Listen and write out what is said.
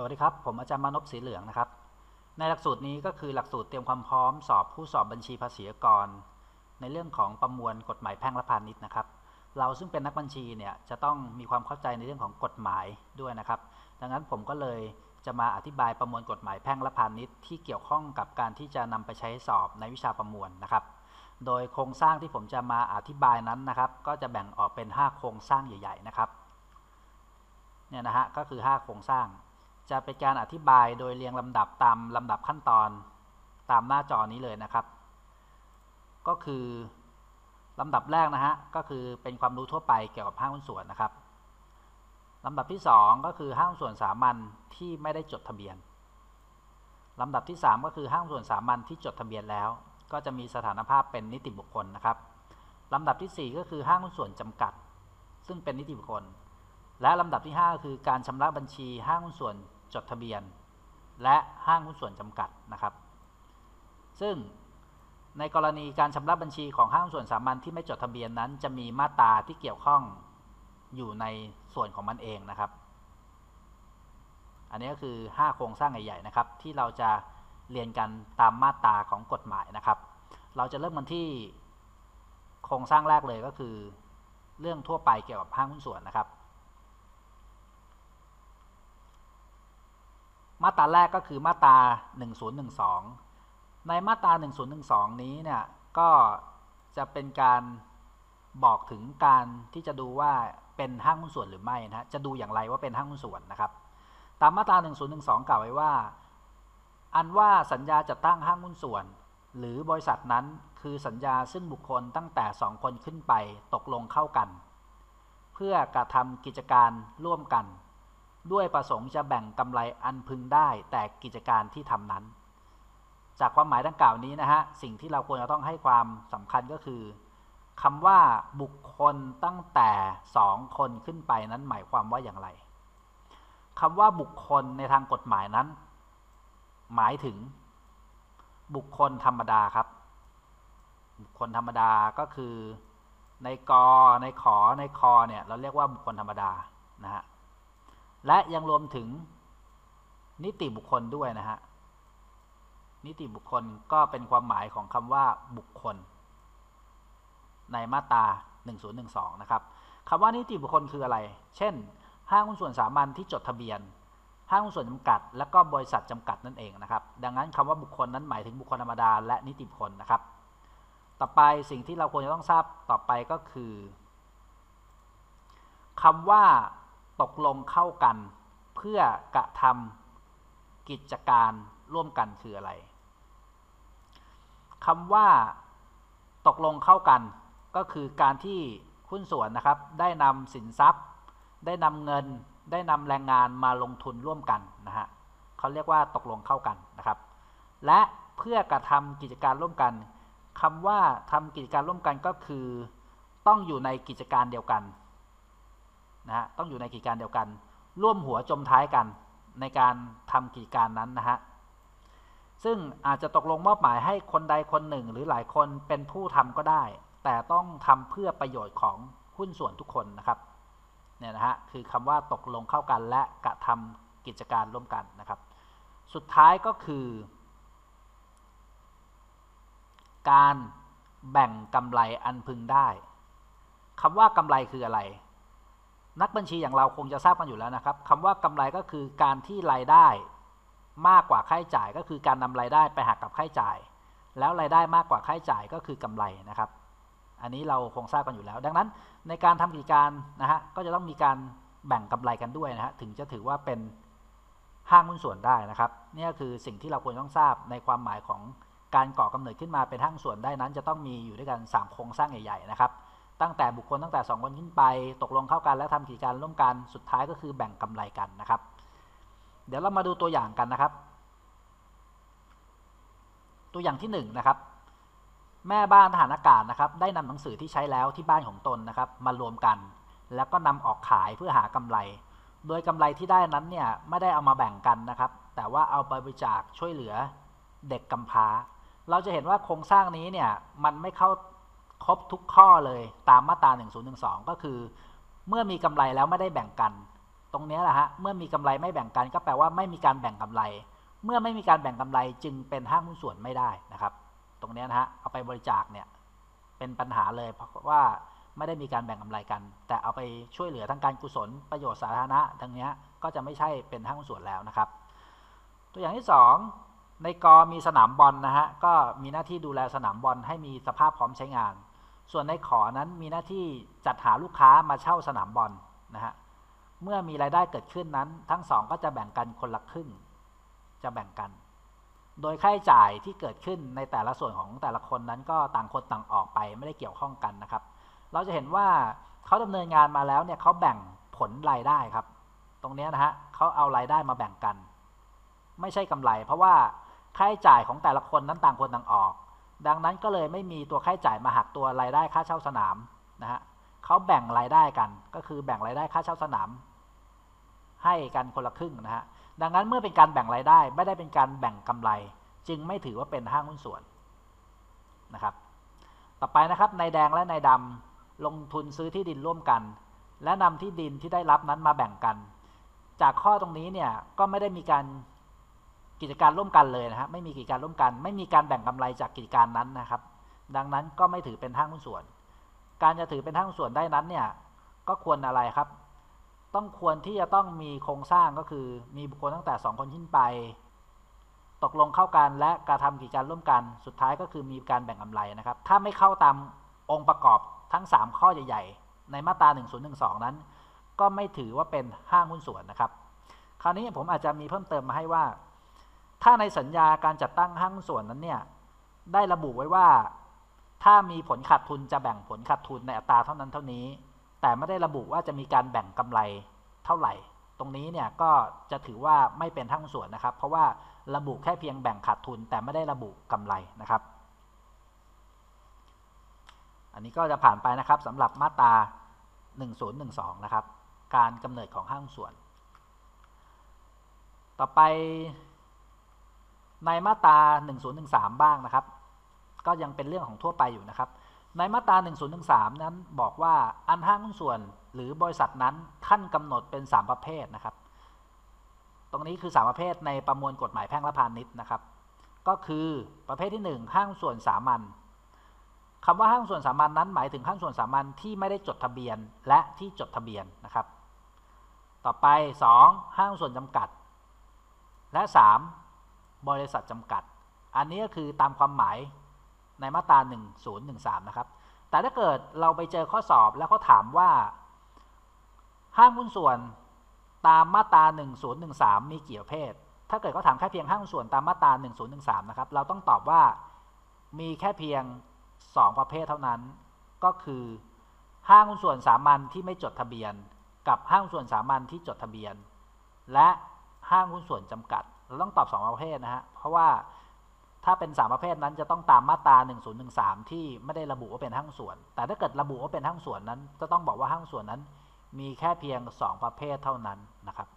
สวัสดีครับ ผมอาจารย์มานพสีเหลืองนะครับ ในหลักสูตรนี้ก็คือหลักสูตรเตรียมความพร้อมสอบผู้สอบบัญชีภาษีกร ในเรื่องของประมวลกฎหมายแพ่งและพาณิชย์นะครับ เราซึ่งเป็นนักบัญชีเนี่ยจะต้องมีความเข้าใจในเรื่องของกฎหมายด้วยนะครับ ดังนั้นผมก็เลยจะมาอธิบายประมวลกฎหมายแพ่งและพาณิชย์ที่เกี่ยวข้องกับการที่จะนำไปใช้สอบในวิชาประมวลนะครับ โดยโครงสร้างที่ผมจะมาอธิบายนั้นนะครับ ก็จะแบ่งออกเป็น 5 โครงสร้างใหญ่ ๆ นะครับ เนี่ยนะฮะก็คือ 5 โครงสร้าง จะเป็นการอธิบายโดยเรียงลำดับตามลำดับขั้นตอนตามหน้าจอนี้เลยนะครับ ก็คือลำดับแรกนะฮะก็คือเป็นความรู้ทั่วไปเกี่ยวกับห้างหุ้นส่วนนะครับลำดับที่ 2 ก็คือห้างส่วนสามัญที่ไม่ได้จดทะเบียนลำดับที่ 3 ก็คือห้างส่วนสามัญที่จดทะเบียนแล้ว ก็จะมีสถานภาพเป็นนิติบุคคลนะครับลำดับที่ 4 ก็คือห้างหุ้นส่วนจำกัด ซึ่งเป็นนิติบุคคล และลำดับที่5ก็คือการชำระบัญชีห้างหุ้นส่วน จดทะเบียน และห้างหุ้นส่วนจำกัดนะครับ ซึ่งในกรณีการชำระบัญชีของห้างส่วนสามัญที่ไม่จดทะเบียนนั้น จะมีมาตราที่เกี่ยวข้องอยู่ในส่วนของมันเองนะครับ อันนี้ก็คือ 5 โครงสร้างใหญ่ๆนะครับ ที่เราจะเรียนกันตามมาตราของกฎหมายนะครับ เราจะเริ่มกันที่โครงสร้างแรกเลยก็คือ เรื่องทั่วไปเกี่ยวกับห้างหุ้นส่วนนะครับ มาตราแรกก็คือมาตรา 1012 ในมาตรา 1012 นี้เนี่ยก็จะเป็นการบอกถึงการที่จะดูว่าเป็นห้างหุ้นส่วนหรือไม่นะจะดูอย่างไรว่าเป็นห้างหุ้นส่วนนะครับ ตามมาตรา 1012 กล่าวไว้ว่า อันว่าสัญญาจัดตั้งห้างหุ้นส่วน หรือบริษัทนั้นคือสัญญาซึ่งบุคคลตั้งแต่ 2 คนขึ้นไปตกลงเข้ากัน เพื่อกระทำกิจการร่วมกัน ด้วยประสงค์จะแบ่งกำไรอันพึงได้แต่กิจการที่ทำนั้น จากความหมายดังกล่าวนี้นะฮะสิ่งที่เราควรจะต้องให้ความสำคัญก็คือคำว่าบุคคลตั้งแต่สองคนขึ้นไปนั้นหมายความว่าอย่างไรคำว่าบุคคลในทางกฎหมายนั้น หมายถึง บุคคลธรรมดาครับ บุคคลธรรมดาก็คือในกอในขอในคอเนี่ยเราเรียกว่าบุคคลธรรมดานะฮะ และยังรวมถึงนิติบุคคลด้วยนะฮะ นิติบุคคลก็เป็นความหมายของคำว่าบุคคล ในมาตรา 1012 นะครับคำว่านิติบุคคลคืออะไร เช่น ห้างหุ้นส่วนสามัญที่จดทะเบียน ห้างหุ้นส่วนจำกัด และก็บริษัทจำกัดนั่นเองนะครับ ดังนั้นคำว่าบุคคลนั้นหมายถึงบุคคลธรรมดาและนิติบุคคลนะครับ ต่อไปสิ่งที่เราควรจะต้องทราบต่อไปก็คือคำว่า ตกลงเข้ากัน เพื่อกระทำกิจการร่วมกันคืออะไรคำว่าตกลงเข้ากันก็คือการที่หุ้นส่วนนะครับ ได้นำสินทรัพย์ ได้นำเงิน ได้นำแรงงานมาลงทุนร่วมกันนะฮะเขาเรียกว่าตกลงเข้ากันนะครับ และเพื่อกระทำกิจการร่วมกันคำว่าทำกิจการร่วมกันก็คือ ต้องอยู่ในกิจการเดียวกัน นะฮะต้องอยู่ในกิจการเดียวกัน ร่วมหัวจมท้ายกันในการทำกิจการนั้นนะฮะซึ่งอาจจะตกลงมอบหมายให้คนใดคนหนึ่งหรือหลายคนเป็นผู้ทำก็ได้ แต่ต้องทำเพื่อประโยชน์ของหุ้นส่วนทุกคนนะครับเนี่ยนะฮะคือคำว่าตกลงเข้ากันและกระทำกิจการร่วมกันนะครับ สุดท้ายก็คือ การแบ่งกำไรอันพึงได้คำว่ากำไรคืออะไร นักบัญชีอย่างเราคงจะทราบกันอยู่แล้วนะครับคำว่ากำไรก็คือการที่รายได้มากกว่าค่าใช้จ่าย ก็คือการนำรายได้ไปหักกับค่าใช้จ่าย แล้วรายได้มากกว่าค่าใช้จ่ายก็คือกำไรนะครับ อันนี้เราคงทราบกันอยู่แล้ว ดังนั้นในการทำกิจการนะฮะก็จะต้องมีการแบ่งกำไรกันด้วยนะฮะถึงจะถือว่าเป็นห้างหุ้นส่วนได้นะครับนี่คือสิ่งที่เราควรต้องทราบในความหมายของการก่อกำเนิดขึ้นมาเป็นห้างส่วนได้นั้น จะต้องมีอยู่ด้วยกัน3โครงสร้างใหญ่ๆนะครับ ตั้งแต่บุคคลตั้งแต่ 2 คนขึ้นไป ตกลงเข้ากันและทำกิจการร่วมกันสุดท้ายก็คือแบ่งกำไรกันนะครับ เดี๋ยวเรามาดูตัวอย่างกันนะครับ ตัวอย่างที่1นนะครับ แม่บ้านทหารอากาศนะครับ ได้นำหนังสือที่ใช้แล้วที่บ้านของตนนะครับ มารวมกัน แล้วก็นำออกขายเพื่อหากำไร โดยกำไรที่ได้นั้นเนี่ยไม่ได้เอามาแบ่งกันนะครับ แต่ว่าเอาไปบริจาคช่วยเหลือเด็กกำพร้า เราจะเห็นว่าโครงสร้างนี้เนี่ยมันไม่เข้า ครบทุกข้อเลยตามมาตรา 1012 ก็คือ เมื่อมีกำไรแล้วไม่ได้แบ่งกัน ตรงนี้แหละฮะเมื่อมีกำไรไม่แบ่งกัน ก็แปลว่าไม่มีการแบ่งกำไร เมื่อไม่มีการแบ่งกำไรจึงเป็นห้างหุ้นส่วนไม่ได้นะครับ ตรงนี้นะฮะเอาไปบริจาคเนี่ยเป็นปัญหาเลยเพราะว่าไม่ได้มีการแบ่งกำไรกัน แต่เอาไปช่วยเหลือทางการกุศลประโยชน์สาธารณะทั้งนี้ก็จะไม่ใช่เป็นห้างหุ้นส่วนแล้วนะครับ ตัวอย่างที่ 2 ในกอมีสนามบอลนะฮะก็มีหน้าที่ดูแลสนามบอลให้มีสภาพพร้อมใช้งาน ส่วนในขอนั้นมีหน้าที่จัดหาลูกค้ามาเช่าสนามบอลนะฮะเมื่อมีรายได้เกิดขึ้นนั้น ทั้งสองก็จะแบ่งกันคนละครึ่ง จะแบ่งกัน โดยค่าใช้จ่ายที่เกิดขึ้นในแต่ละส่วนของแต่ละคนนั้นก็ต่างคนต่างออกไปไม่ได้เกี่ยวข้องกันนะครับ เราจะเห็นว่าเขาดำเนินงานมาแล้วเนี่ยเขาแบ่งผลรายได้ครับ ตรงนี้นะฮะเขาเอารายได้มาแบ่งกัน ไม่ใช่กำไร เพราะว่าค่าใช้จ่ายของแต่ละคนนั้นต่างคนต่างออก ดังนั้นก็เลยไม่มีตัวค่าใช้จ่ายมาหักตัวรายได้ค่าเช่าสนามนะฮะเขาแบ่งรายได้กัน ก็คือแบ่งรายได้ค่าเช่าสนาม ให้กันคนละครึ่งนะฮะดังนั้นเมื่อเป็นการแบ่งรายได้ไม่ได้เป็นการแบ่งกำไร จึงไม่ถือว่าเป็นห้างหุ้นส่วนนะครับ ต่อไปนะครับนายแดงและนายดำลงทุนซื้อที่ดินร่วมกัน และนำที่ดินที่ได้รับนั้นมาแบ่งกัน จากข้อตรงนี้เนี่ยก็ไม่ได้มีการ กิจการร่วมกันเลยนะฮะไม่มีกิจการร่วมกัน ไม่มีการแบ่งกำไรจากกิจการนั้นนะครับ ดังนั้นก็ไม่ถือเป็นห้างหุ้นส่วน การจะถือเป็นห้างหุ้นส่วนได้นั้นเนี่ยก็ควรอะไรครับ ต้องควรที่จะต้องมีโครงสร้างก็คือมีบุคคลตั้งแต่ 2 คนขึ้นไป ตกลงเข้ากันและกระทำกิจการร่วมกันสุดท้ายก็คือมีการแบ่งกำไรนะครับ ถ้าไม่เข้าตามองค์ประกอบทั้ง 3 ข้อใหญ่ๆ ในมาตรา 1012 นั้น ก็ไม่ถือว่าเป็นห้างหุ้นส่วนนะครับ คราวนี้ผมอาจจะมีเพิ่มเติมมาให้ว่า ถ้าในสัญญาการจัดตั้งห้างส่วนนั้นเนี่ยได้ระบุไว้ว่า ถ้ามีผลขาดทุนจะแบ่งผลขาดทุนในอัตราเท่านั้นเท่านี้ แต่ไม่ได้ระบุว่าจะมีการแบ่งกำไรเท่าไหร่ ตรงนี้เนี่ยก็จะถือว่าไม่เป็นห้างส่วนนะครับ เพราะว่าระบุแค่เพียงแบ่งขาดทุนแต่ไม่ได้ระบุกำไรนะครับ อันนี้ก็จะผ่านไปนะครับสำหรับมาตรา 1012 นะครับ การกำเนิดของห้างส่วน ต่อไป ในมาตรา 1013 บ้างนะครับ ก็ยังเป็นเรื่องของทั่วไปอยู่นะครับ ในมาตรา 1013 นั้นบอกว่าอันห้างหุ้นส่วนหรือบริษัทนั้นท่านกำหนดเป็น 3 ประเภทนะครับ ตรงนี้คือ 3 ประเภทในประมวลกฎหมายแพ่งและพาณิชย์นะครับ ก็คือประเภทที่ 1 ห้างส่วนสามัญคำว่าห้างส่วนสามัญนนั้นหมายถึงห้างส่วนสามัญที่ไม่ได้จดทะเบียนและที่จดทะเบียนนะครับ ต่อไป 2 ห้างส่วนจำกัด และ 3 บริษัทจำกัด อันนี้ก็คือตามความหมายในมาตรา 1013 นะครับ แต่ถ้าเกิดเราไปเจอข้อสอบแล้วเขาถามว่า ห้างหุ้นส่วนตามมาตรา 1013 มีกี่ประเภท ถ้าเกิดเขาถามแค่เพียงห้างหุ้นส่วนตามมาตรา 1013 นะครับ เราต้องตอบว่ามีแค่เพียง 2 ประเภทเท่านั้น ก็คือห้างหุ้นส่วนสามัญที่ไม่จดทะเบียน กับห้างหุ้นส่วนสามัญที่จดทะเบียน และห้างหุ้นส่วนจำกัด เราต้องตอบ 2 ประเภทนะฮะ เพราะว่าถ้าเป็น 3 ประเภทนั้นจะต้องตามมาตรา 1013 ที่ไม่ได้ระบุว่าเป็นห้างส่วน แต่ถ้าเกิดระบุว่าเป็นห้างส่วนนั้น จะต้องบอกว่าห้างส่วนนั้น มีแค่เพียง 2 ประเภทเท่านั้นนะครับ